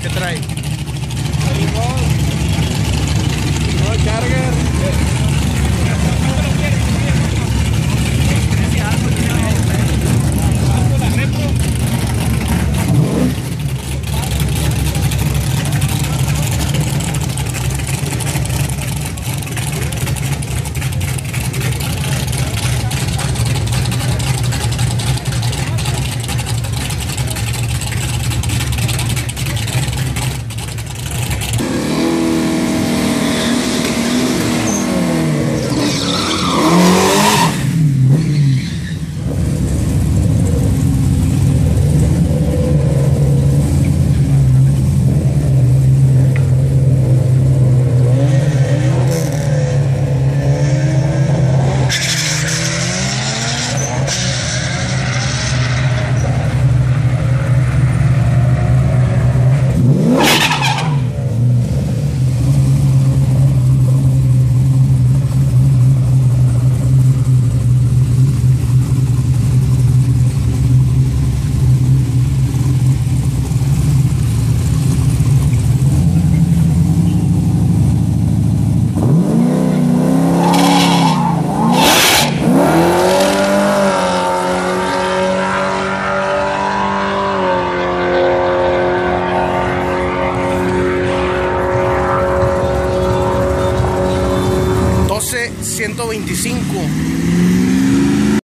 Que trai. Ciento veinticinco.